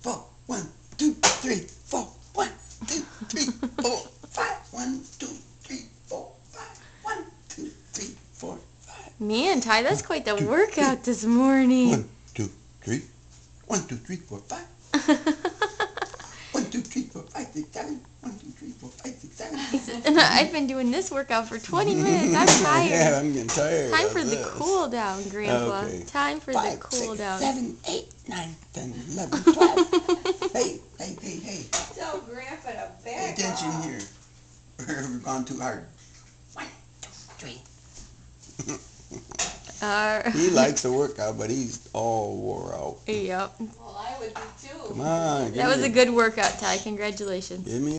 four. One, two, three, four. One, two, three, four, five. One, two, three, four, five. One, two, three, four, five. Man, Ty, that's quite the workout this morning. One, two, three. One, two, three, four, five. One, two, three, four, five, six, seven. One, two, three, four, five, six, seven. and I've been doing this workout for 20 minutes. I'm tired. yeah. I'm getting tired. Time of for the cool down, Grandpa. Okay. Time for Five, the cool six, down. seven, eight, nine, ten, eleven, twelve. hey, hey, hey, hey. Tell Grandpa to Pay back attention off. here. We've gone too hard. One, two, three. Uh, He likes to work out, but he's all wore out. yep. Well, I would be too. Come on, That was me a good workout, Ty. Congratulations. Give me